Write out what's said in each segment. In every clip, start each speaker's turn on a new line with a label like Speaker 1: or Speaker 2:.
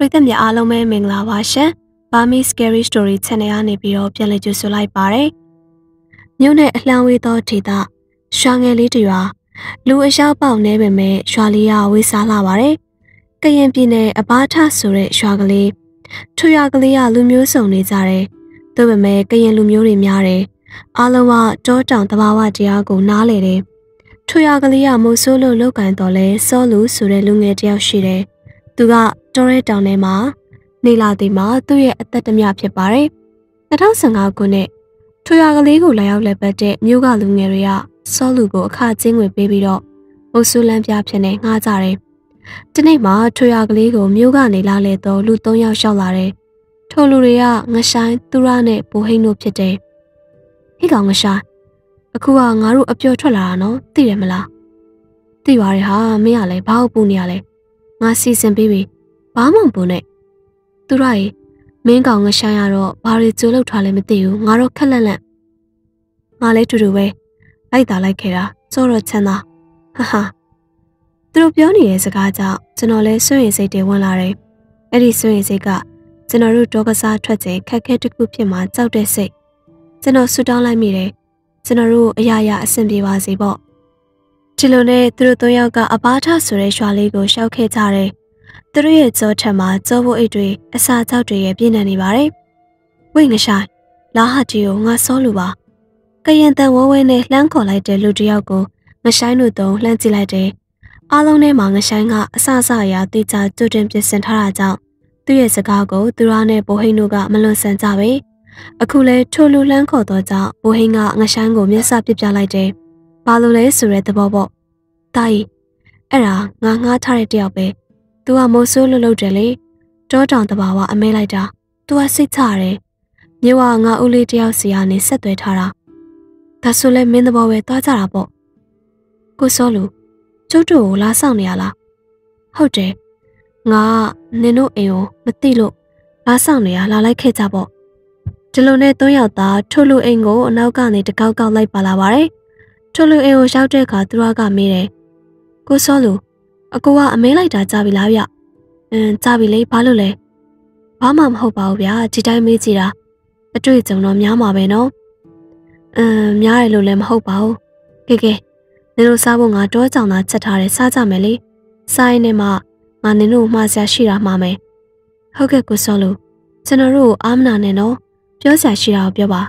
Speaker 1: ပရိသတ်များအားလုံးပဲမင်္ဂလာပါရှင်။ Burmese Scary Story Channel ကနေပြီးတော့ပြန်လည်ကြိုဆိုလိုက်ပါရစေ။မြို့နယ်အလှမ်းဝေးသောဒေသရွာငယ်လေးတရွာလူအယောက်ပေါက်နေပေမဲ့ရွာလေးရဝေးစားလာပါတယ်။ကရင်ပြည်နယ်အဘာထဆိုတဲ့ရွာကလေးထူရွာကလေးကလူမျိုးစုံနေကြတယ်။ဒါပေမဲ့ကရင်လူမျိုးတွေများတယ်။အားလုံးကတောတောင်တဘာဝတရားကိုနားလေတယ်။ထူရွာကလေးကမိုးဆိုးလို့လောက်ကန်တော်လဲစောလူဆိုတဲ့လူငယ်တယောက်ရှိတယ်။သူက တောရဲတောင်ထဲမှာနေလာသည်မှာသူ့ရဲ့အသက်တမျှဖြစ်ပါတယ်။2015ခုနှစ်ထွေရွာကလေးကိုလာရောက်လက်ပတ်တဲ့မြို့ကလူငယ်တွေကစောလူကိုအခကျင်းငွေပေးပြီးတော့မုတ်ဆူလန်းပြဖြစ်နေငှားကြတယ်။ဒီနေ့မှာထွေရွာကလေးကိုမြို့ကနေလာလေတော့လူ၃ယောက်လျှောက်လာတယ်။ထိုလူတွေကငဆိုင်သူရနဲ့ဘိုဟိန်းတို့ဖြစ်တယ်။ဟိကောင်ငဆိုင်အခုကငါတို့အပျော်ထွက်လာတာနော်သိတယ်မလား။သိပါတယ်ဟာမင်းကလည်းဘာလို့ပူနေရလဲ။ငါစီစဉ်ပေးပြီ။ ဘာမှမပူနဲ့သူရရေမင်းကောင်ငဆိုင်ရတော့ဘာတွေကြိုးလောက်ထားလဲမသိဘူးငါတော့ခက်လက်လက်ငါလည်းတူတူပဲလိုက်တာလိုက်ခဲ့တာစောတော့ချမ်းသာဟာဟာသူတို့ပြောနေတဲ့စကားကြောင့်ကျွန်တော်လည်းစွန့်ရင်စိတ်တွေဝင်လာတယ်အဲ့ဒီစွန့်ရင်စိတ်ကကျွန်တော်တို့ဒေါကစားထွက်ချိန်ခက်ခဲတစ်ခုဖြစ်မှကြောက်တဲ့စိတ်ကျွန်တော်ဆူတောင်းလိုက်မိတယ်ကျွန်တော်တို့အရာရာအဆင်ပြေပါစေပေါ့ဒီလိုနဲ့သူတို့သုံးယောက်ကအဘာထဆိုတဲ့ရွာလေးကိုရှောက်ခဲ့ကြတယ် သူတို့ရဲ့ကြောထက်မှာကြောဖို့အိတ်တွေအစာကြောက်တွေရဲ့ပြည့်နေနေပါတယ်။ဝိတ်ငဆိုင်လာဟာကြီးကိုငါစောလူပါ။ကရင်တန်ဝဲဝဲနဲ့လှမ်းခေါ်လိုက်တဲ့လူတစ်ယောက်ကိုငဆိုင်တို့တုံးလှမ်းကြည့်လိုက်တယ်။အားလုံးထဲမှာငဆိုင်ကအဆအဆအရာသိချကြွတင်ပြင်ဆင်ထားတာကြောင့်သူ့ရဲ့စကားကိုသူရနဲ့ဘိုဟိန်းတို့ကမလွန်ဆန်ကြပဲ။အခုလဲထိုလူလှမ်းခေါ်တော့ကြောင့်ဘိုဟိန်းကငဆိုင်ကိုမျက်စပစ်ပြလိုက်တယ်။ဘာလို့လဲဆိုတဲ့သဘောပေါ့။တာကြီးအဲ့ဒါငါငှားထားတဲ့တယောက်ပဲ။။ "तू ကမိုးဆိုးလှုပ်လှုပ်တယ်လေ။တောတောင်တဘာဝအမဲလိုက်တာ။ तू ကစိတ်ချတယ်။မြေဝငါဦးလေးတယောက်စီကနေဆက်သွဲထားတာ။ဒါဆိုလဲမင်းသဘောပဲသွားကြတာပေါ့။ကိုစောလူကျုပ်တို့ကိုလာဆောင်နေရလား။ဟုတ်တယ်။ငါနင်တို့အိမ်ကိုမသိလို့လာဆောင်နေရလာလိုက်ခဲ့ကြပေါ့။ဒီလိုနဲ့သုံးယောက်သားထိုလူအိမ်ကိုအနောက်ကနေတကောက်ကောက်လိုက်ပါလာပါတယ်။ထိုလူအိမ်ကိုရောက်တဲ့အခါသူတို့ကမေးတယ်။ကိုစောလူ အကိုကအမဲလိုက်တာကြားပြီလားဗျအင်းကြားပြီလေဘာလို့လဲဘာမှမဟုတ်ပါဘူးဗျာဒီတိုင်းမေးကြည့်တာအတွေ့အကြုံတော့များမှာပဲနော်အင်းများတယ်လို့လည်းမဟုတ်ပါဘူးကဲကဲနင်တို့စားဖို့ငါတောကြောင်သာချက်ထားတယ်စားကြမယ်လေစားရင်နဲ့မှငါနင်တို့မှားစရာရှိတာမှာမယ်ဟုတ်ကဲ့ကိုစောလို့ကျွန်တော်တို့အာမနာနဲ့နော်ပြောစရာရှိတာကိုပြောပါ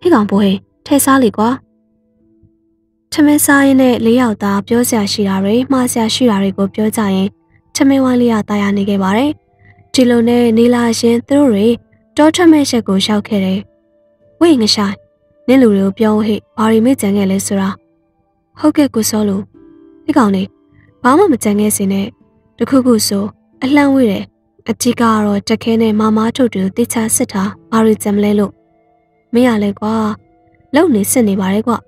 Speaker 1: ဟိကောင်ဘိုးဟိထဲစားလေကွာ ထမင်းစားရင်းနဲ့လေးယောက်သားပြောစရာရှိတာတွေမှားစရာရှိတာတွေကိုပြောကြရင်ထမင်းဝိုင်းလေးကတာယာနေခဲ့ပါတယ်။ဒီလိုနဲ့နေလာရှင်သူတို့တွေတောထမဲ့ချက်ကိုရှောက်ခဲ့တယ်။ဝိတ်ငဆိုင်နင့်လူတွေကိုပြောဟိဘာတွေမေ့ကြံခဲ့လဲဆိုတာဟုတ်ကဲ့ကိုစောလို့ဒီကောင်လေးဘာမှမကြံခဲ့စေနဲ့တခုခုဆိုအလှမ်းဝေးတယ်အကြီးကတော့တခဲနဲ့မမထုတ်တူတိချစစ်တာဘာတွေကြံမလဲလို့မင်းရလဲကွာလုံနေစစ်နေပါတယ်ကွာ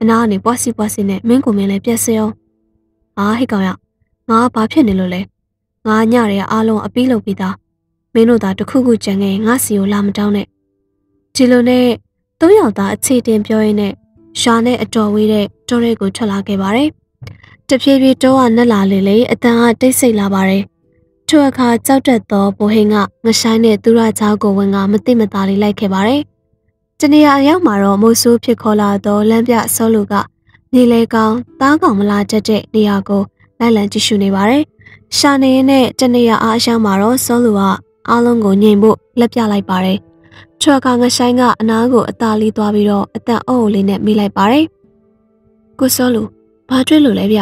Speaker 1: အနာကနေပွားစီပွားစီနဲ့မင်းကိုမင်းလည်းပြက်စရောအာဟိကောင်ရငါဘာဖြစ်နေလို့လဲငါညရဲအားလုံးအပီးလုပ်ပြီးသားမင်းတို့သာတခုခုကြံခဲ့ငါစီကိုလာမတောင်းနဲ့ဒီလိုနဲ့သုံးယောက်သားအခြေတင်ပြောရင်းနဲ့ရှာနဲ့အတော်ဝေးတဲ့တောရဲကိုထွက်လာခဲ့ပါတယ်တဖြည်းဖြည်းတောကနက်လာလေလေအတန်ကတိတ်ဆိတ်လာပါတယ်ထိုအခါကြောက်တက်သောဘိုဟင်းကငဆိုင်နဲ့သူရချောင်းကိုဝင်ကမသိမသာလေးလိုက်ခဲ့ပါတယ် တနေရာရောက်မှာတော့မိုးဆိုးဖြစ်ခေါ်လာသောလမ်းပြဆောလူကနေလေကောင်တားကောင်မလာတတ်တဲ့နေရာကိုလိုက်လံကြည့်ရှုနေပါတယ်။ရှာနေနဲ့တနေရာအားအရှောင်းမှာတော့ဆောလူကအားလုံးကိုညင်ဖို့လက်ပြလိုက်ပါတယ်။ချွာကငဆိုင်ကအနားကိုအသာလေးသွားပြီးတော့အတန်အုပ်လေးနဲ့မိလိုက်ပါတယ်။ကိုဆောလူဘာတွေ့လို့လဲဗျ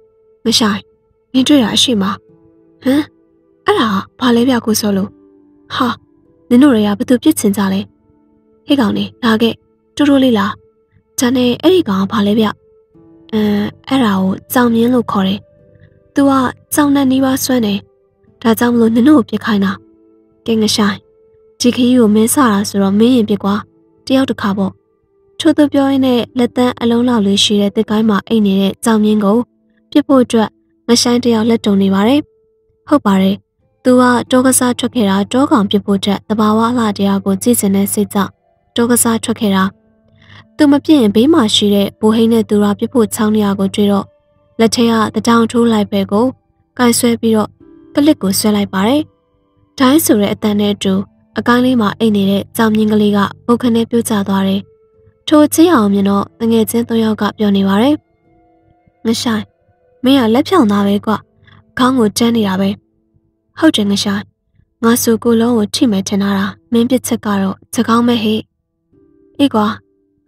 Speaker 1: ။မဆိုင်မင်းတွေ့တာအရှိမဟမ်အဲ့ဒါဘာလဲဗျကိုဆောလူဟာနင်တို့တွေကဘသူပြစ်ချင်ကြလဲ။ ဟေ့ကောင်နေလာခဲ့တူတူလေးလားဂျန်နဲ့အဲ့ဒီကောင်ကဘာလဲဗျအမ်အဲ့ဒါကိုကြောင်မြင်းလို့ခေါ်တယ်။ तू ကကြောင်နဲ့နီးပါးဆွဲနေဒါကြောင့်မလို့နင်တို့ကိုပြစ်ခိုင်းတာကဲငဆိုင်ဒီခရီးကိုမင်းစတာဆိုတော့မင်းရင်ပြစ်ကွာတယောက်တစ်ခါပေါ့ထို့သူပြောရင်းနဲ့လက်တန်းအလုံးလောက်လေးရှိတဲ့တစ်ကိုင်းမှာအိတ်နေတဲ့ကြောင်မြင်းကိုပြစ်ဖို့အတွက်ငဆိုင်တယောက်လက်တုံနေပါတယ်ဟုတ်ပါတယ်သူကတောကစားထွက်ခဲ့တာတောကောင်ပြစ်ဖို့အတွက်တဘာဝအလှတရားကိုကြည့်စင်တဲ့စိတ်ကြောင့် တောကစားထွက်ခဲ့တာသူမပြည့်ရင်ဘေးမှာရှိတဲ့ဘိုးဟိန်းနဲ့သူရာပြဖို့ချောင်းနေရကိုတွေ့တော့လက်ထဲကတတောင်ထိုးလိုက်ပဲကိုကင်ဆွဲပြီးတော့ကလစ်ကိုဆွဲလိုက်ပါတယ်။ဒိုင်းဆိုတဲ့အတန်နဲ့အတူအကိုင်းလေးမှာအိတ်နေတဲ့ကြောင်မြင်းကလေးကဘုတ်ခနဲ့ပြုတ်ကျသွားတယ်။ထိုချင်းအောင်မြင်တော့တငယ်ချင်းသုံးယောက်ကပြောနေပါတယ်။ငဆိုင်မင်းကလက်ဖြောင်သားပဲကွာ။ခေါင်းကိုတန်းနေတာပဲ။ဟုတ်တယ်ငဆိုင်။ငါဆိုကိုလုံးကိုထိမယ်ထင်တာမင်းပြစ်ချက်ကတော့ချက်ကောင်းမဲ့ဟဲ့။ အေးကွာ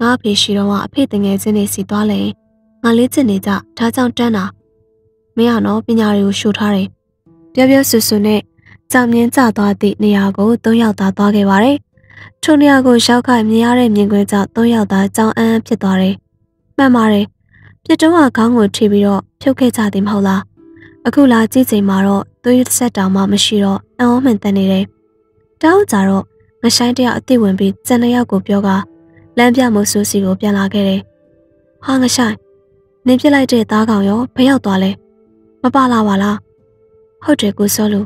Speaker 1: ငါအဖေရှိတော့အဖေတငယ်ချင်းတွေစီသွားလဲငါလေးချစ်နေကြဒါကြောင့်တန်းတာမင်းကနော်ပညာတွေကိုရှို့ထားတယ်ပြောပြောဆူဆူနဲ့ကြောင်မြင်းကျသွားသည့်နေရာကိုသုံးယောက်သားသွားခဲ့ပါတယ်ထိုနေရာကိုရောက်ခိုင်မြင်ရတဲ့မြင်ကွင်းကြောင့်သုံးယောက်သားကြောင်အန်းဖြစ်သွားတယ်မှန်ပါတယ်ပြစ်တော့ကခေါင်းကိုထိပြီးတော့ဖြုတ်ခဲ့ကြသည်မဟုတ်လားအခုလာကြည့်ချိန်မှာတော့သွေးဆက်တောင်မှမရှိတော့အံ့ဩမှန်တန်နေတယ်တောင်းကြတော့ငဆိုင်တယောက်အစ်စ်ဝင်ပြီးကျန်တဲ့ယောက်ကိုပြောက လမ်းပြမို့ဆိုးစီကိုပြန်လာခဲ့တယ်။ဟာငဆိုင်နင်းပြလိုက်တဲ့သားကောင်ရောဘယ်ရောက်သွားလဲ။မပါလာပါလား။ဟုတ်တယ်ကိုစောလူ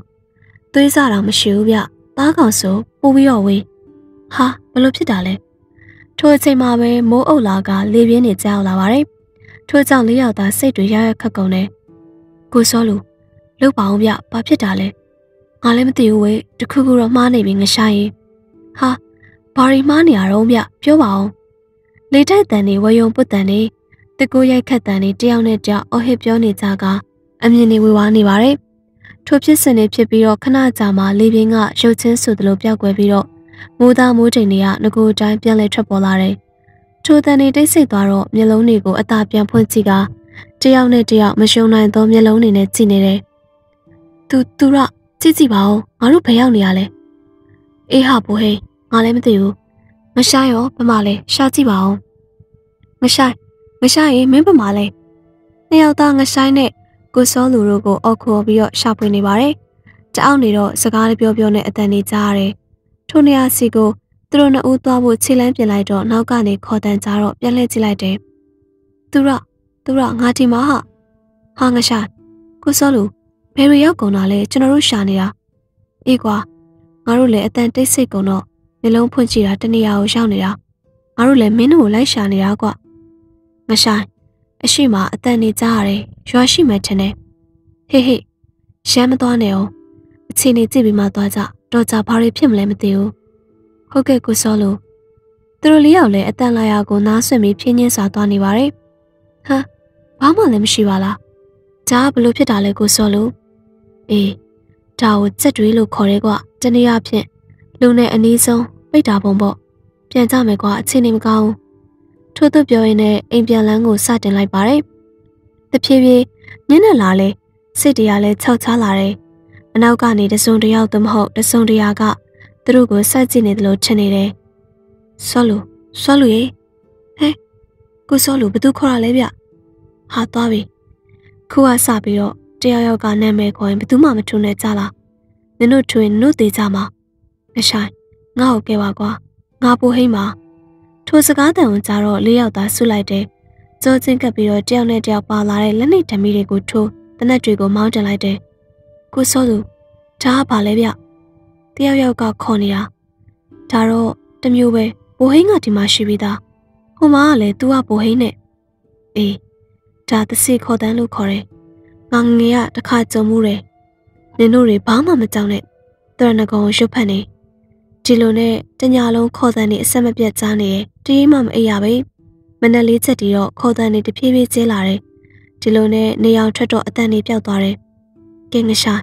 Speaker 1: သွေးစားတော့မရှိဘူးဗျ။သားကောင်ဆိုပို့ပြီးတော့ဝေး။ဟာဘလို့ဖြစ်တာလဲ။ထိုအချိန်မှာပဲမိုးအုပ်လာကလေပြင်းနေကြောက်လာပါတယ်။ထိုကြောင့်လေးယောက်သားစိတ်တွေရရခက်ကုန်တယ်။ကိုစောလူလုတ်ပါအောင်ဗျ။ဘာဖြစ်တာလဲ။ငါလည်းမသိဘူးဝေးတခုခုတော့မှားနေပြီငဆိုင်။ဟာ ဘာရီမားနေရတော့ဗျပြောပါအောင်လေတိုက်တန်နေဝယုံပုတ်တန်နေတကူရိုက်ခတ်တန်နေတယောက်နဲ့တယောက်အော်ဟစ်ပြောနေကြကအမြင်တွေဝေဝါးနေပါတယ်ထိုဖြစ်စဉ်တွေဖြစ်ပြီးတော့ခဏကြာမှလေပြင်းကရုတ်ချင်းဆိုသလိုပျောက်ကွယ်ပြီးတော့မိုးသားမိုးတိမ်တွေကငကိုအတိုင်းပြန်လဲထွက်ပေါ်လာတယ်ထိုတန်တွေတိတ်ဆိတ်သွားတော့မျက်လုံးတွေကိုအသာပြန်ဖွင့်ကြည့်ကတယောက်နဲ့တယောက်မရှုံနိုင်သောမျက်လုံးတွေနဲ့ကြည့်နေတယ်သူသူရကြည့်ကြည့်ပါဦးငါတို့ဘယ်ရောက်နေရလဲအေးဟာဘိုးဟိန်း ငါလည်းမသိဘူးမရှားရောဘမလဲရှားကြည့်ပါအောင်မရှားမရှားရင်မင်းဘမလဲနှစ်ယောက်သားငဆိုင်နဲ့ကိုစောလူတို့ကိုအော်ခေါ်ပြီးတော့ရှာဖွေနေပါတယ်တအောက်နေတော့စကားပြောပြောနဲ့အတန်နေကြားရတယ်ထိုနေရာစီကိုသူတို့နှစ်ဦးသွားဖို့ခြေလမ်းပြင်လိုက်တော့နောက်ကနေခေါ်တန်ကြတော့ပြန်လှည့်ကြည့်လိုက်တယ်သူရသူရငါဒီမှာဟာဟာငရှာကိုစောလူဘယ်လိုရောက်ကုန်တာလဲကျွန်တော်တို့ရှာနေတာအေးကွာငါတို့လည်းအတန်တိတ်ဆိတ်ကုန်တော့ နှလုံးဖွင့်ကြည့်တာတနေရာကိုရောက်နေတာငါတို့လည်းမင်းတို့ကိုလိုက်ရှာနေတာကွငဆိုင်အရှိမအတန်နေကြရတယ်ရွာရှိမှထင်တယ်ဟေးဟေးရှမ်းမသွားနဲ့အောင်အချိန်နေကြည့်ပြီးမှသွားကြတော့ကြဘာတွေဖြစ်မလဲမသိဘူးဟုတ်ကဲ့ကိုစောလို့သူတို့လေးယောက်လည်းအတန်လာရာကိုနားဆွင့်ပြီးဖြင်းချင်းစွာသွားနေပါတယ်ဟမ်ဘာမှလည်းမရှိပါလားဒါကဘလို့ဖြစ်တာလဲကိုစောလို့အေးဒါကိုစက်တွေလို့ခေါ်ရဲကွတနေ့အဖြစ် လူနဲ့အနီးဆုံးပိတ်တာပုံပေါ့ပြန်ကြမယ်ကွာအချင်းနေမကောင်းထို့သူပြောရင်းနဲ့အိမ်ပြန်လန်းကိုစတင်လိုက်ပါတယ်တဖြည်းဖြည်းညနေလာလဲစိတ်တရားလဲခြောက်ချလာတယ်အနောက်ကနေတစုံတယောက်သို့မဟုတ်တစုံတရာကသူတို့ကိုစက်ကြည့်နေတယ်လို့ထင်နေတယ်ဆောလူဆောလူရေဟဲကိုဆောလူဘသူခေါ်ရလဲဗျဟာသွားပြီခုကစပြီးတော့တယောက်ယောက်ကနာမည်ခေါ်ရင်ဘသူမှမထူနဲ့ကြလားနင်တို့ထွင်နုသေးကြမှာ ငဆိုင်ငါ့ကိုကဲပါကွာငါပိုဟိမ့်ပါထိုစကားတန်ကိုကြားတော့လေးယောက်သားဆုလိုက်တယ်ကြောချင်းကပ်ပြီးတော့တယောက်နဲ့တယောက်ပါလာတဲ့လက်နှိပ်ဓမီတွေကိုထိုးတနက်တွေကိုမောင်းတင်လိုက်တယ်ကိုစောသူဒါကဘာလဲဗျတယောက်ယောက်ကခေါ်နေတာဒါတော့တမျိုးပဲဘိုဟိန်းကဒီမှာရှိပြီးသားဟိုမှာကလည်း तू ကဘိုဟိန်းနဲ့အေးဒါသစီခေါ်တန်းလို့ခေါ်တယ်ငါငငယ်ကတခါကြုံမှုတယ်နင်တို့တွေဘာမှမကြောက်နဲ့တရဏဂုံကိုရွတ်ဖက်နေ ဒီလိုနဲ့တညာလုံးခေါ်တန်းနေအဆက်မပြတ်ကြားနေတယ်တရေးမှမအိပ်ရပဲမနက်လေးချက်တီတော့ခေါ်တန်းနေတဖြည်းဖြည်းကျဲလာတယ်ဒီလိုနဲ့နေအောင်ထွက်တော့အတန်နေပြောက်သွားတယ်ကဲငရှာ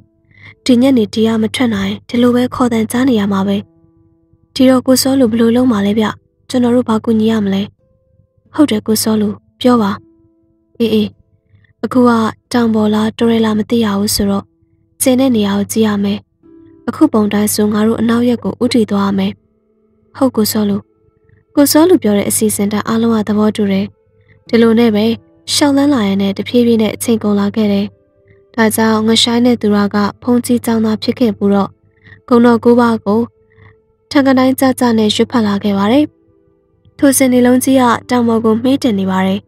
Speaker 1: ဒီညနေဒီကမထွက်နိုင်ဒီလိုပဲခေါ်တန်းကြားနေရမှာပဲဒီတော့ကိုစောလူဘလို့လုံးမှာလဲဗျကျွန်တော်တို့ဘာကူညီရမလဲဟုတ်တယ်ကိုစောလူပြောပါအေးအေးအခုကတောင်ပေါ်လားတိုရဲလားမသိရဘူးဆိုတော့ကျင်းတဲ့နေရာကိုကြည့်ရမယ် အခုပုံတိုင်းဆိုငါတို့အနောက်ရက်ကိုဥတီသွားရမယ်ဟုတ်ကိုစောလူကိုစောလူပြောတဲ့အစီအစဉ်တိုင်းအားလုံးကသဘောတူတယ်ဒီလိုနဲ့ပဲရှောက်လန်းလာရတဲ့တဖြည်းဖြည်းနဲ့အချိန်ကုန်လာခဲ့တယ်ဒါကြောင့်ငဆိုင်တဲ့သူရကဖုန်ကြီးចောင်းသားဖြစ်ခဲ့ပြီးတော့ဂုံတော်ကိုပါကိုထန်ကတိုင်းကြကြနဲ့ရွတ်ဖတ်လာခဲ့ပါတယ်ထိုစင်နေလုံးကြီးကတောင်ပေါ်ကိုမှေးတင်နေပါတယ်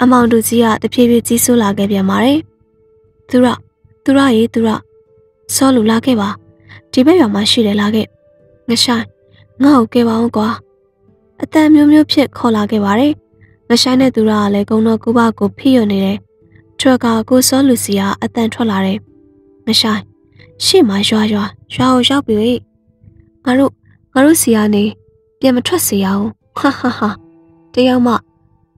Speaker 1: အမောင်တူကြီးကတဖြည်းဖြည်းကြီးဆိုးလာခဲ့ပြန်ပါတယ်သူရသူရရေသူရစောလူလာခဲ့ပါ ဒီဘက်ရွာမှာရှိတယ်လာခဲ့ငဆိုင်ငါ့ကိုကဲပါအောင်ကွာအတန်မျိုးမျိုးဖြစ်ခေါ်လာခဲ့ပါတယ်ငဆိုင်တဲ့သူရကလည်းဂုံတော်ကူပါကိုဖိရနေတယ်ထရက်ကကိုစောလူစီကအတန်ထွက်လာတယ်ငဆိုင်ရှေ့မှာရွာရွာရွာကိုရောက်ပြီငါတို့ငါတို့စီကနေပြန်မထွက်စေရအောင်ဟာဟာဟာတယောက်မှ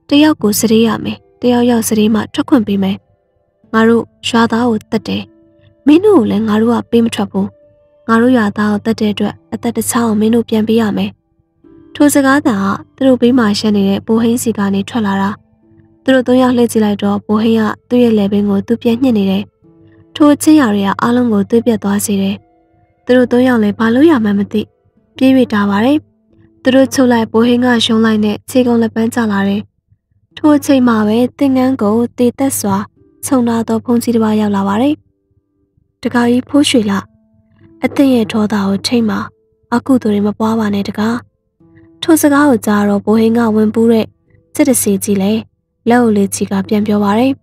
Speaker 1: တယောက်ကိုစရေရမယ်တယောက်ယောက်စရေမှထွက်ခွင့်ပေးမယ်ငါတို့ရွာသားကိုတတ်တယ်မင်းတို့ကိုလည်းငါတို့ကပေးမထွက်ဘူး ငါတို့ရွာသားကိုတတ်တဲ့အတွက်အသက်တစ်ချောင်းမင်းတို့ပြန်ပေးရမယ်ထိုစကားတန်ကသူတို့ဘေးမှာရှက်နေတဲ့ဘိုဟင်းစီကနေထွက်လာတာသူတို့သုံးယောက်လှည့်ကြည့်လိုက်တော့ဘိုဟင်းကသူ့ရဲ့လက်ဘင်းကိုသူ့ပြန်ညှစ်နေတယ်ထိုချင်းရတွေကအားလုံးကိုသွေးပြတ်သွားစေတယ်သူတို့သုံးယောက်လည်းဘာလို့ရမှန်းမသိပြေးရတာပါတယ်သူတို့ချုပ်လိုက်ဘိုဟင်းကရှုံးလိုက်နဲ့ခြေကုံလက်ပန်းကျလာတယ်ထိုအချိန်မှာပဲသင်္ကန်းကိုတည်သက်စွာခြုံလာသောဖုန်ကြီးတစ်ပါးရောက်လာပါတယ်တခါကြီးဖိုးရွှေလာ အသင်ရဲ့ဒေါသကိုထိမ့်မှာအကုသူတွေမပွားပါနဲ့တကားထိုစကားကိုကြားတော့ဘိုဟင်းကဝင်ပူးတဲ့စစ်တစီကြီးလဲလက်အုပ်လေးကြီးကပြန်ပြောပါတယ်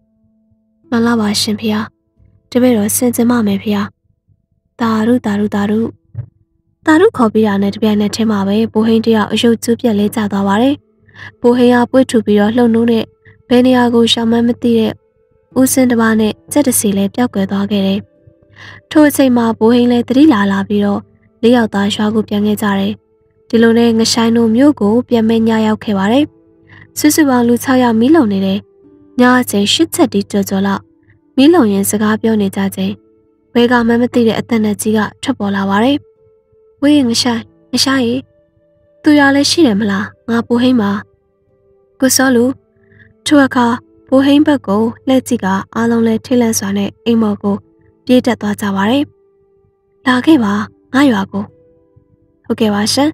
Speaker 1: မှန်လားပါရှင်ဖေ။တပည့်တော်စင်ကြင်မမယ်ဖေ။တာရုတာရုတာရုတာရုခေါ်ပြီးတာနဲ့တပြိုင်နက်တည်းမှာပဲဘိုဟင်းတယောက်အယုတ်ကျူးပြက်လဲကျသွားပါတယ်။ဘိုဟင်းကပွေ့ထူပြီးတော့လှုပ်နှိုးတဲ့ဘယ်နေရာကိုရှောင်မမသိတဲ့ဦးစင်တစ်ပါးနဲ့စက်တစီလဲပျောက်ကွယ်သွားခဲ့တယ်။ ထိုအချိန်မှာဘိုဟင်းလဲတတိလာလာပြီးတော့လေးယောက်သားရွာကိုပြန်ခဲ့ကြတယ်။ဒီလိုနဲ့ငဆိုင်တို့မြို့ကိုပြန်မဲညရောက်ခဲ့ပါတယ်။စုစုပေါင်းလူ6ယောက်မီးလုံနေတယ်။ညအချိန်၈ချက်တီကြော်ကြော်လောက်မီးလုံရင်စကားပြောနေကြချိန်ဘယ်ကမှမသိတဲ့အသက်နဲ့ကြီးကထွက်ပေါ်လာပါတယ်။ဝေးငဆိုင်ငဆိုင်ရေသူရလည်းရှိတယ်မလားငါပိုဟိမ့်ပါကိုစောလူထိုအခါပိုဟိမ့်ဘက်ကိုလက်ကြည့်ကအားလုံးလဲထိလန့်စွာနဲ့အိမ်မော်ကို ပြေးတက်သွားကြပါတယ်။လာခဲ့ပါငါရွာကိုဟုတ်ကဲ့ပါရှင်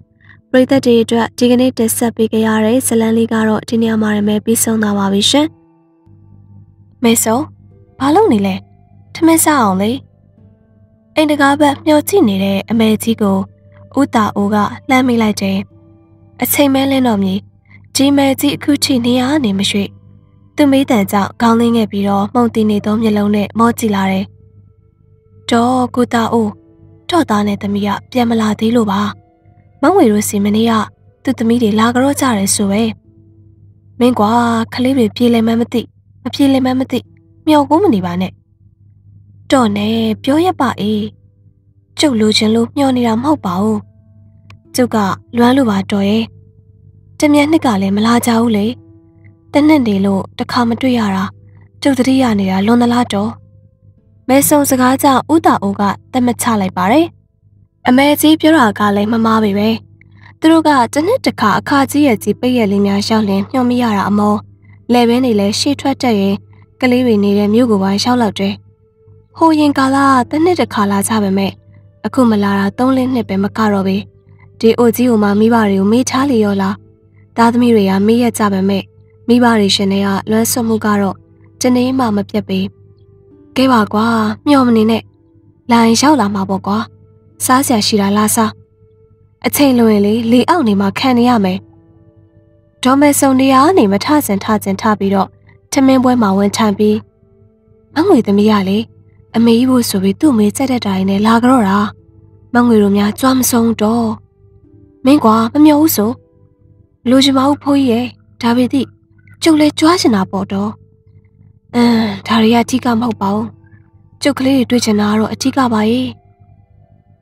Speaker 1: ပရိသတ်တွေအတွက်ဒီကနေ့တက်ဆက်ပေးကြရတဲ့ဇလန်းလေးကတော့ဒီနေရာမှာရမယ်ပြီးဆုံးသွားပါပြီရှင်။မေဆိုဘာလုပ်နေလဲထမင်းစားအောင်လေအိမ်တကားဘက်မျောကြည့်နေတဲ့အမေကြီးကိုဦးတာအိုးကလှမ်းမိလိုက်တယ်အချိန်မဲလင်းတော်မြည်ဒီမဲကြီးအခုချိနေရနေမရွှေ့သူမေးတန်ကြောင့်ခေါင်းလင်းခဲ့ပြီးတော့မှုန်တီနေသောမျက်လုံးနဲ့မော့ကြည့်လာတယ် တော့ကိုတာအိုးတော့သားနဲ့သမီးကပြန်မလာသေးလို့ပါမငွေတို့စီမနေ့ကသူ့သမီးတွေလာကြောကြတယ်ဆိုပဲမင်းကွာခလေးတွေပြေးလဲမှမသိမပြေးလဲမှမသိမျောကိုမနေပါနဲ့တော့နဲ့ပြောရပါအေးကျုပ်လိုချင်လို့မျောနေတာမဟုတ်ပါဘူးကျုပ်ကလွမ်းလို့ပါတော်ရဲ့တမျက်နှစ်ကလည်းမလာကြဘူးလေတနက်နေလို့တခါမတွေ့ရတာကျုပ်တတိယနေတာလွန်သလားတော် မဲဆုံစကားကြောင့်ဥတာအိုကတက်မချလိုက်ပါတယ်အမေကြီးပြောတာကလည်းမမားပေပဲသူတို့ကတနစ်တခါအခါကြီးရဲ့ကြီးပိတ်ရလေးများရှောက်လင်းမျှော်မရတာအမောလဲဘင်းတွေလည်းရှေ့ထွက်တက်ရင်ကလေးတွေနေတဲ့မြို့ကိုပါရှောက်လောက်တယ်။ဟိုရင်ကာလာတနှစ်တစ်ခါလာကြပါမဲ့အခုမလာတာ၃လနှစ်ပဲမကတော့ပဲဒီအိုကြီးဟိုမှာမိဘတွေကိုမေးချလေရောလားသားသမီးတွေကမေးရကြပါမဲ့မိဘတွေရှင်တွေကလွမ်းဆွမှုကတော့တနေ့မှမပြတ်ပေ ကဲပါကွာမျောမနေနဲ့လာရင်ရောက်လာမှာပေါ့ကွာစားစရာရှိတာလားစားအချိန်လွန်ရင်လေလေအောက်နေမှာခံနေရမယ်ဒေါ်မဲဆုံတရားနေမထဆင်ထကျင်ထပြီးတော့ထမင်းပွဲမှာဝင်ထိုင်ပြီးမငွေသမီးကလေအမေကြီးဖို့ဆိုပြီးသူ့မေးချက်တဲ့တိုင်းနဲ့လာကြတော့တာမငွေတို့များကြွားမဆုံးတော့မင်းကွာမမျောဘူးဆိုလူချင်မဟုတ်ဖိုးကြီးရဲ့ဒါပေသည့်ကျုပ်လည်းကြွားချင်တာပေါ့တော့ အင်းဒါရီကအထီးကမဟုတ်ပါဘူးကျုပ်ကလေးတွေတွေ့ချင်တာကတော့အထီးကပါရဲ့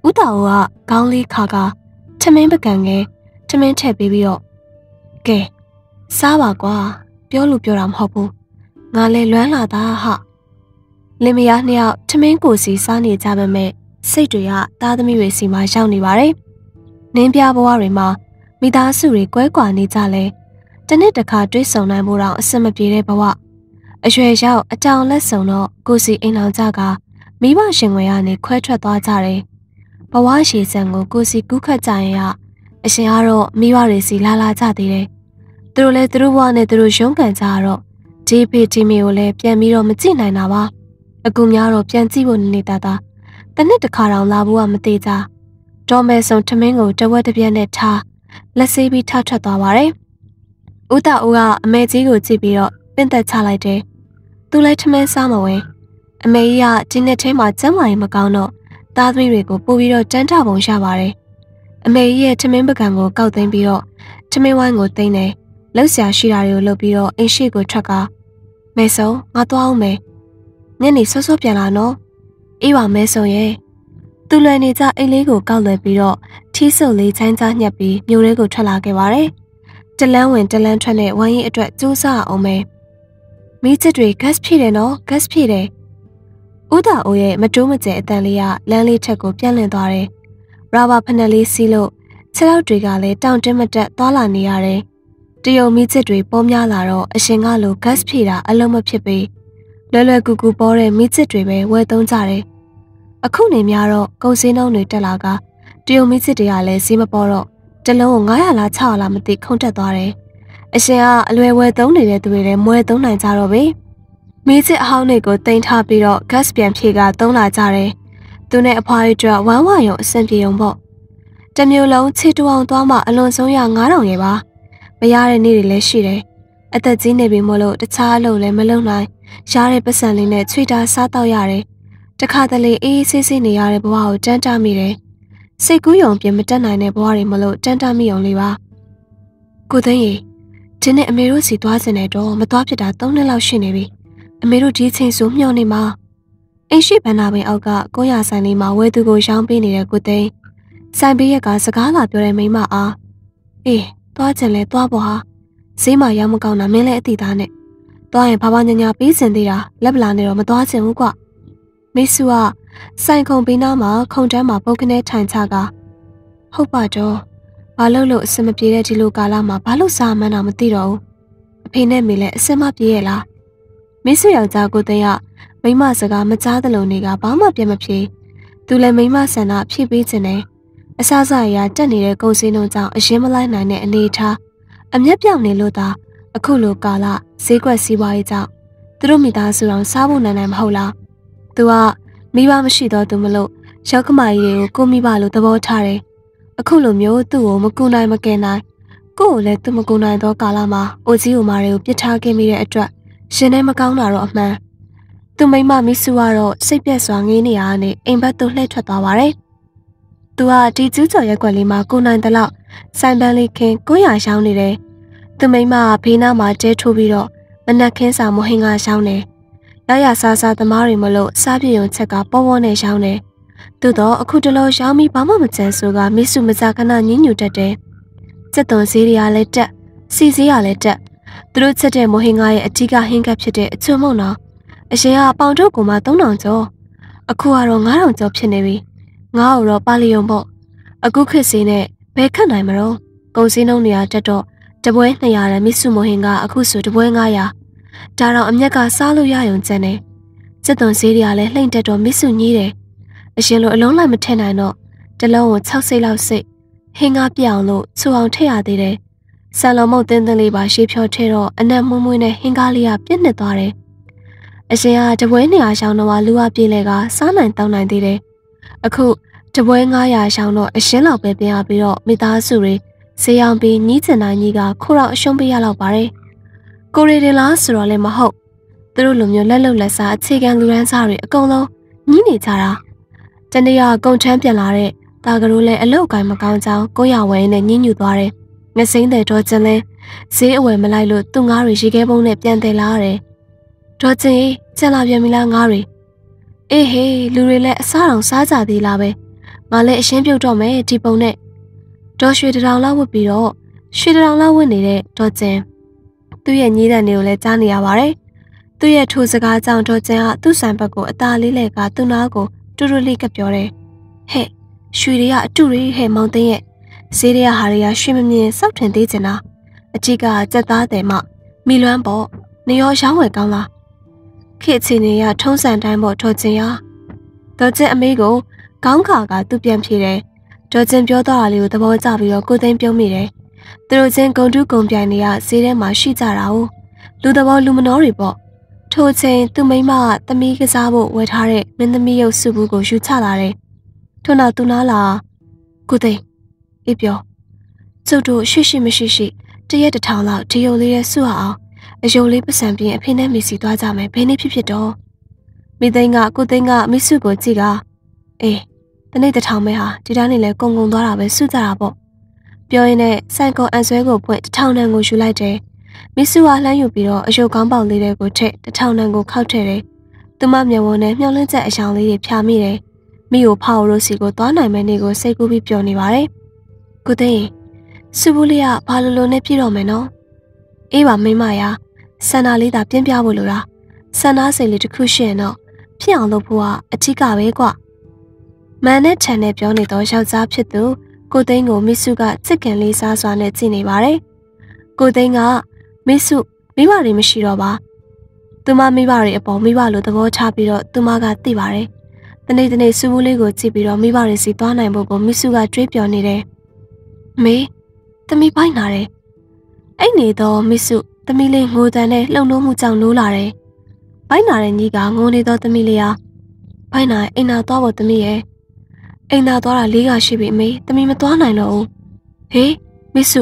Speaker 1: ဦးတာအိုကခေါင်းလေးခါကထမင်းပကံငယ်ထမင်းထည့်ပေးပြီးတော့ကဲစားပါကွာပြောလို့ပြောတာမဟုတ်ဘူးငါလည်းလွမ်းလာတာဟာလင်မယားနှစ်ယောက်ထမင်းကိုစီစားနေကြပါမဲ့စိတ်တွေကသားသမီးတွေစီမှာရောက်နေပါတယ်နင်းပြဘဝတွေမှာမိသားစုတွေကွဲကွာနေကြလဲတနေ့တစ်ခါတွေ့ဆုံနိုင်ဖို့တော့အဆင်မပြေတဲ့ဘဝ အရွယ်ရောက်အကြောင်လက်ဆုံတော့ကိုစီအိမ်အောင်ကြကမိဘရှင်ဝင်ကနေခွဲထွက်သွားကြတယ်ဘဝရှည်စံကိုကိုစီကူးခတ်ကြရင်ရအရှင်ကတော့မိဘတွေစီလာလာကြသေးတယ်သူတို့လည်းသူတို့ဘဝနဲ့သူတို့ရုန်းကန်ကြတော့ဂျေဖေဂျီမီကိုလည်းပြန်ပြီးတော့မကြည့်နိုင်တာပါအခုများတော့ပြန်ကြည့်ဖို့နေတာတာတနစ်တစ်ခါတောင်လာဖို့ကမသေးကြဒေါ်မဲဆုံထမင်းကိုတဝက်တစ်ပြက်နဲ့ထားလက်ဆေးပြီးထထွက်သွားပါတယ်ဦးတာဦးကအမေကြီးကိုကြည့်ပြီးတော့ပင့်သက်ချလိုက်တယ် သူလည်းထမင်းစားမဝင်အမေကြီးကဒီနှစ်ထဲမှာကျမ်းမာရင်မကောင်းတော့သားသမီးတွေကိုပို့ပြီးတော့တန်းထပုံရပါတယ်အမေကြီးရဲ့ထမင်းပကံကိုကောက်သိမ်းပြီးတော့ထမင်းဝိုင်းကိုသိမ်းတယ်လှုပ်ရှားရှိတာတွေကိုလုပ်ပြီးတော့အိမ်ရှိကိုထွက်ကမဲဆုံငါသွားအောင်မယ်ညနေစောစောပြန်လာနော်အေးပါမဲဆုံရဲ့သူလွယ်နေကြအိတ်လေးကိုကောက်လွယ်ပြီးတော့ထီးဆုပ်လေးချိုင်းချညှက်ပြီးမြို့ထဲကိုထွက်လာခဲ့ပါတယ်။တလန်းဝင်တလန်းထွက်နဲ့ဝိုင်းရင်အတွက်စူးစမ်းအောင်မယ်။ မိချစ်တွေ gas ဖြည့်တယ်နော် gas ဖြည့်တယ်။ဦးတာအိုးရဲ့မတိုးမကျဲအတန်လေးကလမ်းလေးထက်ကိုပြန့်လင့်သွားတယ်။ရာဘာဖနက်လေးစီးလို့ခြေထောက်တွေကလည်းတောင်တင်းမတက်သွားလာနေရတယ်။တရုံမိချစ်တွေပေါများလာတော့အရှင်ကလို gas ဖြည့်တာအလုံးမဖြစ်ပေလွယ်လွယ်ကူကူပေါ်တဲ့မိချစ်တွေပဲဝယ်သုံးကြတယ်။အခုနေများတော့ကုန်စည်နှုန်းတွေတက်လာကတရုံမီးစစ်တွေကလည်းဈေးမပေါ်တော့တလုံးကို900လား600လားမသိခုန်တက်သွားတယ်။ အရှင်ကအလွယ်ဝယ်သုံးနေတဲ့သူတွေလည်းမွဲသုံးနိုင်ကြတော့ပဲ။မီးစစ်အဟောင်းတွေကိုတင်ထားပြီးတော့ gas ပြန်ဖြည့်ကသုံးလာကြတယ်။သူနဲ့အဖွားရအတွက်ဝမ်းဝရုံအဆင်ပြေုံပေါ့။တမျိုးလုံးချီတူအောင်သွားမှအလွန်ဆုံးရ9000ရေပါ။မရတဲ့နေ့တွေလည်းရှိတယ်။အသက်ကြီးနေပြီမို့လို့တခြားအလုပ်လည်းမလုပ်နိုင်။ရတဲ့ပတ်စံလေးနဲ့ချွေတာစားတော့ရတယ်။တခါတလေအေးအေးဆေးဆေးနေရတဲ့ဘဝကိုတန်းတမိတယ်။စိတ်ကူးယုံပြင်မတက်နိုင်တဲ့ဘဝတွေမလို့တန်းတမိအောင်လေးပါ။ကိုသိန်း ရီဒီနေ့အမေတို့စီသွားစင်တဲ့တော့မသွားဖြစ်တာ၃နှစ်လောက်ရှိနေပြီ။အမေတို့ဒီချိန်ဆိုမျှော်နေမှာ။အိမ်ရှိဘန္နာပင်အောက်ကကိုရဆိုင်လေးမှာဝဲသူကိုရောင်းပေးနေတဲ့ကိုသိန်းဆိုင်ပေးရက်ကစကားလာပြောတဲ့မိမအားအေးသွားချင်လဲသွားပေါ်ဟာဈေးမှာရောက်မကောင်းတာမင်းလည်းအတိသားနဲ့သွားရင်ဘာဘာညာညာပေးစင်သေးတာလက်ပလာနေတော့မသွားချင်ဘူးကွာ။မေဆူကဆိုင်ခုံပြီးနားမှာခုံတန်းမှာပုတ်ခနဲထိုင်ချကဟုတ်ပါတော့ ဘာလို့လို့အစမပြေတဲ့ဒီလိုကာလမှာဘာလို့စားမှန်းတော့မသိတော့ဘူးအဖေနဲ့မေလည်းအစမပြေရဲ့လားမေဆူယောက်ျားကိုတဲ့ရမိမစကားမကြားသလိုနေကဘာမှပြန်မဖြေသူလည်းမိမဆန္ဒဖြည့်ပေးခြင်းနဲ့အဆအဆအရာတက်နေတဲ့ကုံစင်းတို့ကြောင့်အရင်မလိုက်နိုင်တဲ့အနေအထားအမျက်ပြောင်နေလို့သာအခုလိုကာလဈေးကွက်စီးပွားရေးကြောင့်သူတို့မိသားစုတော်စားဖို့နိုင်နိုင်မဟုတ်လားသူကမိဘမရှိတော့သူမလို့ရောက်ကမာကြီးတွေကိုကိုမိဘလို့သဘောထားတယ်။ အခုလိုမျိုးသူ့ကိုမကူနိုင်မကင်နိုင်ကို့ကိုလည်းသူမကူနိုင်သောကာလမှာအိုကြီးအိုမာတွေကိုပြစ်ထားခဲ့မိတဲ့အတွက်ရှင်နဲ့မကောင်းတာတော့အမှန်။သူမိမမိစုကတော့စိတ်ပြက်စွာငေးနေရတဲ့အိမ်ဘက်သို့လှည့်ထွက်သွားပါတယ်။သူကဒီကျူးကျော်ရက်ွက်လေးမှာကိုနိုင်တဲ့လောက်စိုင်ပန်းလေးခင်းကိုရရှောင်းနေတယ်။သူမိမကဖေးနားမှာကျဲထိုးပြီးတော့မနက်ခင်းစာမဟင်ကရှောင်းတယ်။ရရဆာဆာသမားတွေမလို့စားပြေုံချက်ကပေါ်ပေါ်နဲ့ရောင်းတယ်။ သို့တော့အခုတလောရောင်းပြီးဘာမှမကြမ်းဆိုကမိစုမကြခဏညှဉ်းညူတတ်တယ်။စက်သွန်ဈေးတွေကလည်းတက်စီဈေးကလည်းတက်သူတို့ချက်တဲ့မိုဟင်ငါရဲ့အကြီးကဟင်းကပ်ဖြစ်တဲ့အချွတ်မုံတော့အရှင်ကပေါင်ထုတ်ကိုမှ3000ကျော်အခုကတော့9000ကျော်ဖြစ်နေပြီ။ငါ့ကိုတော့ပါလီယုံပေါ့အခုခစ်စင်းနဲ့ဘယ်ခတ်နိုင်မလို့ကုန်စင်းနှုံးနေရတက်တော့တပွဲ200ရမိစုမိုဟင်ကအခုဆိုတပွဲ900ဒါတော့အမျက်ကစားလို့ရယုံကျန်တယ်စစ်သွန်ဈေးတွေကလည်းလှိမ့်တက်တော့မစ်စုညည်းတယ် အရှင်လိုအလုံးလိုက်မထင်နိုင်တော့တလုံးကို6စိတ်လောက်စိတ်ဟင်းကားပြအောင်လို့ချူအောင်ထည့်ရသေးတယ်ဆန်လုံးမုတ်တင်းတင်းလေးပါရှေးဖြောထည့်တော့အနက်မွှန်းမွှန်းနဲ့ဟင်းကားလေးကပြည့်နှစ်သွားတယ်အရှင်ကတပွဲ200ရှောင်းတော့လူအပြေးလဲကစားနိုင်တောင်းနိုင်သေးတယ်အခုတပွဲ900ရှောင်းတော့အရှင်လောက်ပဲပြင်ရပြီးတော့မိသားစုတွေဈေးအောင်ပြီးညီးကျင်တိုင်းကြီးကခိုးတော့အရှုံးပေးရတော့ပါတယ်ကိုရီတင်လားဆိုတော့လည်းမဟုတ်သူတို့လိုမျိုးလက်လုံလက်စားအခြေခံလူရန်စားတွေအကုန်လုံးညှိနေကြတာ တနေ့ကကုံချမ်းပြန်လာတဲ့တာကလေးလည်းအလုတ်ကိုင်းမကောင်းကြောင်းကိုရဝဲနဲ့ညှဉ်းညူသွားတယ်ငစိမ့်တဲ့ဒေါ်ကျင်လဲဈေးအဝယ်မလိုက်လို့သူ့ငါးတွေရေခဲပုံးနဲ့ပြန်တယ်လာရတယ်ဒေါ်ကျင်ကျန်လာပြန်ပြီလားငါးတွေအေးဟေးလူတွေလည်းအစားတောင်စားကြသေးလားပဲငါလည်းအရှင်းပြုတ်တော့မယ်ဒီပုံနဲ့ဒေါ်ရွှေတရောင်လောက်ဝတ်ပြီးတော့ရွှေတရောင်လောက်ဝတ်နေတဲ့ဒေါ်ကျင်သူ့ရဲ့ညီးတန်တွေကိုလည်းကြားနေရပါတယ်။သူ့ရဲ့ထိုစကားကြောင့်ဒေါ်ကျန်ကသူ့ဆံဘက်ကိုအသာလေးလေကသူ့နားကို တူတူလေးကပြောတယ်။ဟဲ့ရွှေတွေကအတူတွေဟဲ့မောင်သိန်းရဲ့ဈေးတွေကဟာတွေကရွှေမမြင်စောက်ထင်သေးချင်တာအကြီးကစက်သားတယ်မှမိလွမ်းပေါ့နေရောရောင်းဝယ်ကောင်းလားခေတ်ချီနေရထုံးစံတိုင်းပေါ့ထော်ကျင်ရဒေါ်ကျင်အမေကိုကောင်းခါကသူ့ပြန်ဖြေတယ်ဒေါ်ကျင်ပြောသွားတာလေးကိုသဘောကျပြီးတော့ကိုသိန်းပြုံးမိတယ်သူတို့ချင်းဂုံတူးဂုံပြိုင်နေရဈေးထဲမှာရှိကြတာ哦လူသဘောလူမနှောတွေပေါ့ ထို့ချိန်သူမိမကသမီးကစားဖို့ဝယ်ထားတဲ့မင်းသမီးရုပ်စုဘူးကိုယူချလာတယ်ထို့နောက်သူနာလာကိုသိအေးပြောကျုပ်တို့ရှိရှိမရှိရှိတရက်တစ်ထောင်လောက်ဒီယုံလေးရဲ့စုအောင်အယုံလေးပစံပြင်းအဖေနဲ့မေစီသွားကြမယ်ဘယ်နည်းဖြစ်ဖြစ်တော့မိသိန်းကကိုသိန်းကမိစုကိုကြည့်ကအေးတနေ့တစ်ထောင်ပဲဟာဒီတိုင်းနေလဲကုံကုံသွားတာပဲစုကြတာပေါ့ပြောရင်းနဲ့ဆိုင်ကောအန်ဆွဲကိုဖွင့်တထောင်တန်ကိုယူလိုက်တယ်။ မစ်ဆူကလှမ်းယူပြီးတော့အယုတ်ကောင်းပေါက်လေးတွေကိုထည့်တထောင်တန်ကိုခောက်ထည့်တယ်။သူမမျက်ဝန်းနဲ့မျောလင်းချက်အယောင်လေးတွေဖြာမိတယ်။မိကိုဖောက်ရိုးစီကိုသွားနိုင်မယ့်နေကိုစိတ်ကူးပြီးပြောနေပါတယ်။ကိုသိန်းစူဘူးလေးကဘာလိုလိုနဲ့ပြည့်တော့မယ်နော်။အေးပါမိမရာဆန္ဒလေးသာပြင်းပြဖို့လိုတာဆန္ဒစိတ်လေးတစ်ခုရှိရင်တော့ဖြစ်အောင်လုပ်ဖို့ကအထက်ကပဲကွ။မန်နဲ့ချန်နဲ့ပြောနေတော့ယောက်ျားဖြစ်သူကိုသိန်းကိုမစ်စုကစစ်ကန်လေးစားစွာနဲ့ကြည့်နေပါတယ်။ကိုသိန်းက မစ်စုမိဘတွေမရှိတော့ပါ။သူမမိဘတွေအပေါ်မိဘလိုသဘောချပြီးတော့သူမကသိပါတယ်။တနေ့တနေ့စူဘူးလေးကိုကြည့်ပြီးတော့မိဘတွေစီသွားနိုင်ဖို့ကိုမစ်စုကတွေးပြောနေတယ်။မေသမီးပိုက်နာတယ်။အဲ့နေတော့မစ်စုသမီးလေးငိုတန်နဲ့လှုံ့လို့မှုကြောင့်နိုးလာတယ်။ပိုက်နာတဲ့ညီကငိုနေတော့သမီးလေးဟာပိုက်နာအိမ်နာသွားဖို့သမီးရဲ့အိမ်သာသွားတာလေးကရှိပြီအမေသမီးမသွားနိုင်တော့ဘူးဟေးမစ်စု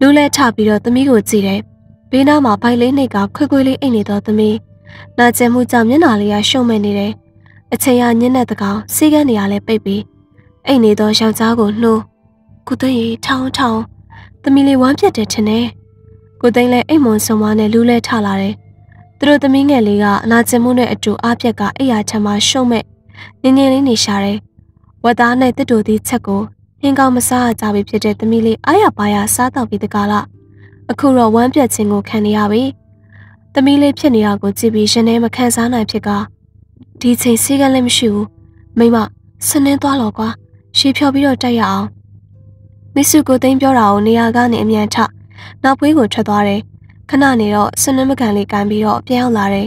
Speaker 1: လူလဲထပြီးတော့သမီးကိုကြည့်တယ်ဘေးနားမှာဘိုင်လေးနှိတ်ကခွေခွေလေးအိတ်နေတော့သမီးနာကျင်မှုကြောင့်မျက်နှာလေးကရှုံမဲ့နေတယ်အချိန်ရညင်းတဲ့တကောင်စီးကန်းနေရလဲပိတ်ပြီးအိတ်နေတော့ယောက်ျားကိုနှိုးကိုသိန်းရီထောင်းထောင်းသမီးလေးဝမ်းပြတ်တယ်ထင်တယ်ကိုသိန်းလည်းအိတ်မွန်ဆုံမနဲ့လူလဲထလာတယ်သူတို့သမီးငယ်လေးကအနာကျင်မှုနဲ့အတူအားပြက်ကအိယာချမ်းမှာရှုံမဲ့ငင်းငင်းလေးနေရှာတယ်ဝက်သားနဲ့တစ်တူသည့်ချက်ကို ဟင်းကောင်းမစားကြပြီဖြစ်တဲ့သမီးလေးအားရပါရစားတော့ပြီးတကားလားအခုတော့ဝမ်းပြက်ခြင်းကိုခံနေရပြီသမီးလေးဖြစ်နေတာကိုကြည့်ပြီးရှင်နေမခံစားနိုင်ဖြစ်ကဒီချိန်စီးကလည်းမရှိဘူးမိမစနင်းသွားတော့ကွာရှေးဖြော်ပြီးတော့တက်ရအောင်မစ်စုကိုသိမ်းပြောတာကိုနေရာကနေအမြန်ထနောက်ပွေးကိုထွက်သွားတယ်ခဏနေတော့စနင်းမကန်လေးကန်ပြီးတော့ပြန်ရောက်လာတယ်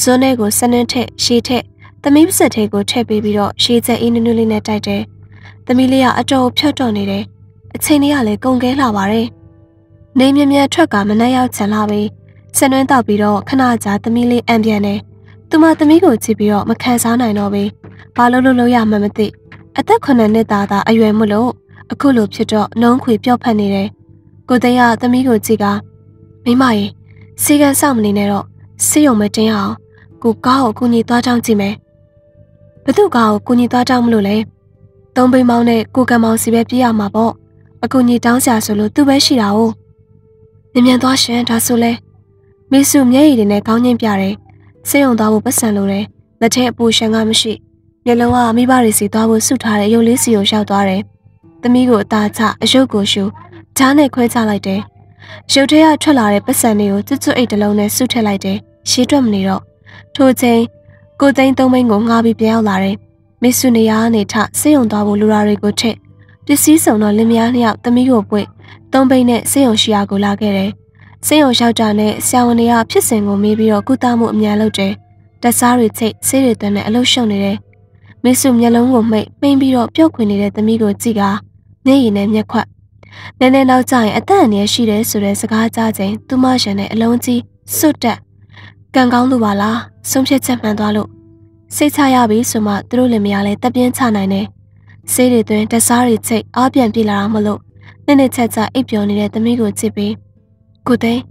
Speaker 1: ဇွန်းထဲကိုစနင်းထက်ရှေးထက်သမီးပစက်ထဲကိုထည့်ပေးပြီးတော့ရှေးချက်အင်းနူးနူးလေးနဲ့တိုက်တယ်။ သမီးလေးကအတော်ဖြတ်တော်နေတယ်။အချိန်လေးကလည်းကုန်ခဲလာပါတယ်။နေမြမြထွက်ကမနှက်ရောက်ချန်လာပြီးဆန်နှွှဲတောက်ပြီးတော့ခဏကြာသမီးလေးအံပြန်တယ်။သူမသမီးကိုကြည့်ပြီးတော့မခံစားနိုင်တော့ဘူး။ဘာလို့လို့လို့ရမှမသိ။အသက်9နှစ်သားသာအရွယ်မို့လို့အခုလိုဖြစ်တော့နှုံးခွေပြော့ဖက်နေတယ်။ကိုသိန်းကသမီးကိုကြည့်ကမိမရေစီကံစောင့်မနေနဲ့တော့စေးရုံမတင်အောင်ကိုကားကိုကူညီသွားတောင်းကြည့်မယ်။ဘသူကကိုကိုညီသွားတောင်းမလို့လဲ သုံးဘိမောင်းနဲ့ကိုကံမောင်စီပဲပြေးရမှာပေါ့အကူညီတောင်းစရာဆိုလို့သူပဲရှိတာ哦မြင်မြန်သွားရှင်ဒါဆိုလဲမိစုမျက်ရည်တွေနဲ့ခေါင်းညှင်းပြတယ်စိတ်ုံသွားဖို့ပတ်စံလိုတယ်လက်ထဲအပူရှင်ကမရှိမျက်လုံးကမိဘတွေစီသွားဖို့ဆုထားတဲ့အယုတ်လေးစီကိုရောက်သွားတယ်သမီးကိုအသာချအယုတ်ကိုရှူဓာတ်နဲ့ခွဲချလိုက်တယ်ရုပ်ထဲကထွက်လာတဲ့ပတ်စံတွေကိုကျွတ်ကျွတ်အိတ်တစ်လုံးနဲ့ဆုထည့်လိုက်တယ်ရှေးတွက်မနေတော့ထိုချိန်ကိုသိန်းသုံးမိန်းကိုငှားပြီးပြန်ရောက်လာတယ် မစ်ဆုနေရကနေထစေးုံသွားဖို့လူရာတွေကိုထက်ပစ္စည်းစုံတော့လင်မယားနှစ်ယောက်သမီးကိုပွင့်သုံးပိန်းနဲ့စေးုံရှိရာကိုလာခဲ့တယ်။စေးုံရောက်တာနဲ့ဆရာဝန်တွေကဖြစ်စဉ်ကိုမေးပြီးတော့ကုသမှုအမြန်လုပ်တယ်။တက်စားတွေချိတ်ဆေးတွေသွင်းနဲ့အလုပ်ရှုံနေတယ်။မစ်ဆုမျက်လုံးကိုမှိတ်မှိန်ပြီးတော့ပျော့ခွင်နေတဲ့သမီးကိုကြည့်ကမျက်ရည်နဲ့မျက်ခွက်နည်းနည်းနောက်ကျရင်အသက်အန္တရာယ်ရှိတယ်ဆိုတဲ့စကားကြားချိန်သူမရှင်နဲ့အလုံးကြီးစွတ်တက်ကံကောင်းလို့ပါလားဆုံးဖြတ်ချက်မှန်သွားလို့ စိတ်ချရပြီဆိုမှသူတို့လည်းမရလဲတပ်ပြင်းချနိုင်တယ်ဆေးတွေသွင်းတစားတွေချိတ်အားပြန်ပြေးလာတာမလို့နှစ်နှစ်ချက်ချက်အိပ်ပျော်နေတဲ့သမီးကိုချစ်ပြီးကိုသိန်း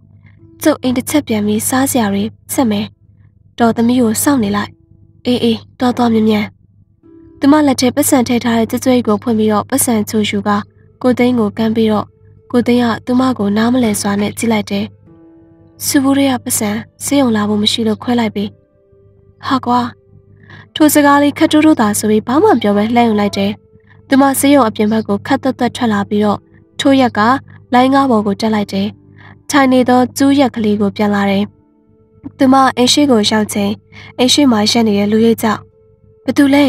Speaker 1: ကျုပ်အိမ်တစ်ချက်ပြန်ပြီးစားစရာတွေဆက်မယ်တော်သမီးကိုစောင့်နေလိုက်အေးအေးတော်တော်မြ мян သူမလက်ထဲပတ်စံထည့်ထားတဲ့ကြွကြွကိုဖွင့်ပြီးတော့ပတ်စံချိုရှူကကိုသိန်းကိုကမ်းပြီးတော့ကိုသိန်းကသူမကိုနားမလဲစွာနဲ့ကြည့်လိုက်တယ်စူဘူးရရပတ်စံစေးုံလာဖို့မရှိလို့ခွဲလိုက်ပြီဟာကွာ ထိုစကားလေးခက်တိုးတိုးသာဆိုပြီးဘာမှပြောပဲလှည့်ယူလိုက်တယ်သူမစေးရုံအပြင်ဘက်ကိုခတ်သက်သက်ထွက်လာပြီးတော့ထိုးရက်ကလိုင်းကားပေါ်ကိုတက်လိုက်တယ်ထိုင်နေသောကျူးရက်ကလေးကိုပြန်လာတယ်သူမအင်းရှိကိုရောက်ချိန်အင်းရှိမှာရက်နေတဲ့လူရိတ်ကြောက်ဘသူလဲ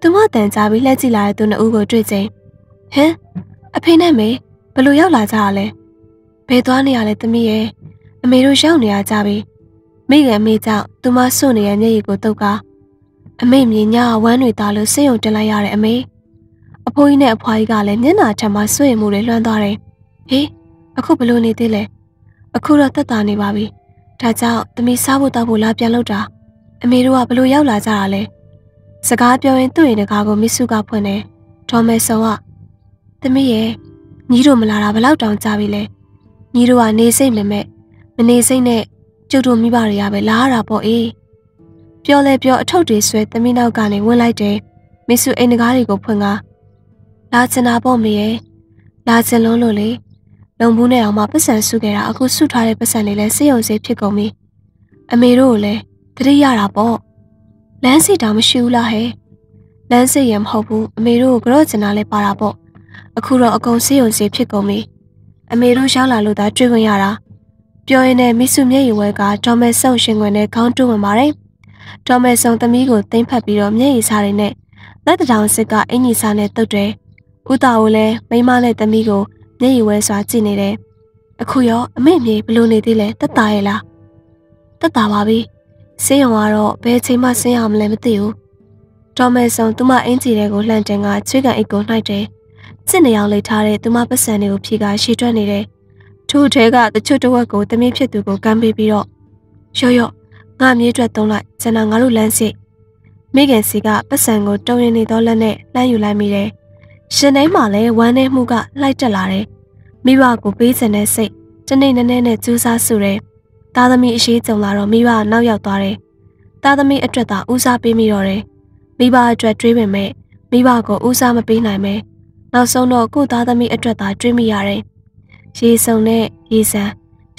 Speaker 1: သူမတန်ကြပြီးလှည့်ကြည့်လာတဲ့သူနှစ်ဦးကိုတွေ့ချိန်ဟမ်အဖေနဲ့မေဘလို့ရောက်လာကြတာလဲဘယ်သွားနေရလဲသမီးရဲ့အမေတို့ရောက်နေရကြပြီမိခင်မေကြောင့်သူမစွန့်နေတဲ့မျက်ရည်ကိုတုတ်ကား အမေမြင်ညဝမ်းတွေသားလို့စိတ်ုံတင်လိုက်ရတဲ့အမေအဖိုးကြီးနဲ့အဖွားကြီးကလည်းမျက်နှာထပ်မှဆွေးမှုတွေလွှမ်းသွားတယ်ဟေးအခုဘလို့နေသေးလဲအခုတော့တက်တာနေပါပြီဒါကြောင့်သမီးစားဖို့တောက်ဖို့လာပြန်လို့တာအမေတို့ကဘလို့ရောက်လာကြတာလဲစကားပြောရင်သူ့ရင်တကားကိုမစ်စုကဖွင့်တယ်ဒေါ်မဲဆုံကသမီးရဲ့ညီတို့မလာတာဘလောက်တောင်ကြာပြီလဲညီတို့ကနေစိတ်မမဲ့မနေစိတ်နဲ့ကျုပ်တို့မိဘတွေကပဲလာရတာပေါ့အေး ပြောလဲပြောအထုပ်တွေဆွဲသမီးနောက်ကနေဝင်လိုက်တယ်မစ်စုအိမ်တကားတွေကိုဖွင့်ကားလာချင်တာပေါ့မေရဲ့လာချင်လုံးလို့လေလုံဘူးနဲ့အောင်မှပတ်စံစုခဲ့တာအခုစုထားတဲ့ပတ်စံတွေလည်းစေယုံစေးဖြစ်ကုန်ပြီအမေတို့ကိုလည်းတတိရတာပေါ့လမ်းစီတောင်မရှိဘူးလားဟဲ့လလမ်းစိတ်ရမဟုတ်ဘူးအမေတို့ကိုကြော့ချင်တာလဲပါတာပေါ့အခုတော့အကုန်စေးုံစေးဖြစ်ကုန်ပြီအမေတို့ရောက်လာလို့သာတွေ့ခွင့်ရတာပြောရင်လည်းမိစုမျက်ရည်ဝဲကဒေါ်မဲဆုံရှင်ခွင်နဲ့ခေါင်းတူးဝင်ပါတယ် ဒေါ်မဲဆုံသမီးကိုသိမ့်ဖက်ပြီးတော့မျက်ရည်စားရင်းနဲ့လက်တထောင်စစ်ကအင်ကြီးစားနဲ့တုတ်တယ်ဦးတာကိုလည်းမိမနဲ့သမီးကိုမျက်ရည်ဝဲစွာကြည့်နေတယ်အခုရောအမေမြေဘလို့နေသေးလဲတက်တာရဲ့လားတက်တာပါပြီဆေးရုံကတော့ဘယ်ချိန်မှဆင်းရမလဲမသိဘူးဒေါ်မဲဆုံသူမအင်ကြီးတွေကိုလှန်တင်ကချွေးကန်အိတ်ကိုနှိုက်တယ်စစ်နေအောင်လိတ်ထားတဲ့သူမပတ်စံတွေကိုဖြီကရှည်တွက်နေတယ်ထို့ထဲကတချို့တဝက်ကိုတမင်းဖြစ်သူကိုကမ်းပေးပြီးတော့ရော့ရော့ ငါမြေးအတွက်သုံးလိုက်ကျန်တာငါတို့လမ်းစီမိခင်စီကပတ်စံကိုတုံရင်နေသောလက်နဲ့လှမ်းယူလိုက်မိတယ်ရှင်တိုင်းမှာလည်းဝမ်းနေမှုကလှိုက်တက်လာတယ်မိဘကိုပေးချင်တဲ့စိတ်တနေ့နဲ့နဲ့ကြိုးစားစုတယ်သားသမီးအရှိကြုံလာတော့မိဘနောက်ရောက်သွားတယ်သားသမီးအတွက်သာဦးစားပေးမိတော့တယ်မိဘအတွက်တွေးပေမဲ့မိဘကိုဦးစားမပေးနိုင်ပဲနောက်ဆုံးတော့ကိုသားသမီးအတွက်သာတွေးမိရတယ်ရေစုံနဲ့ရေစံ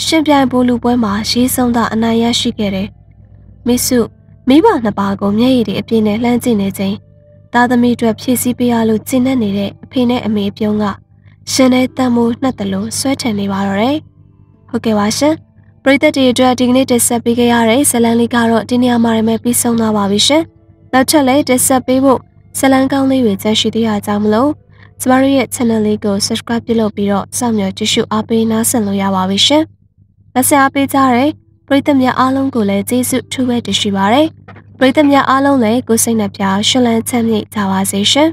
Speaker 1: ရှင်ပြိုင်ပိုးလူပွဲမှာရေစုံသာအနိုင်ရရှိခဲ့တယ် မိစုမိဘနှစ်ပါးကိုမျက်ရည်တွေအပြင်းနဲ့လှမ်းကြည့်နေချိန်သားသမီးအတွက်ဖြည့်ဆည်းပေးရလို့ကျဉ်နဲ့နေတဲ့အဖေနဲ့အမေပြုံးကရှင်နဲ့တန်မိုးနှစ်တလုံးဆွဲထန်နေပါတော့တယ်ဟုတ်ကဲ့ပါရှင်ပရိသတ်တွေအတွက်ဒီကနေ့တက်ဆက်ပေးခဲ့ရတဲ့ဇလန်လေးကတော့ဒီနေရာမှာရမယ်ပြီးဆုံးသွားပါပြီရှင်နောက်ထပ်လည်းတက်ဆက်ပေးဖို့ဇလန်ကောင်းလေးတွေချက်ရှိသေးရကြမလို့ကျမတို့ရဲ့ channel လေးကို subscribe ပြုလုပ်ပြီးတော့စောင့်မျှော်ကြည့်ရှုအားပေးနားဆင်လို့ရပါပြီရှင်လက်ဆက်အားပေးကြတဲ့ ပရိသတ်များအားလုံးကိုလည်းကျေးဇူးထူးပဲတင်ရှိပါရယ်ပရိသတ်များအားလုံးလည်းကိုယ်စိတ်နှပြရှင်လန်းချမ်းမြေ့ကြပါစေရှင်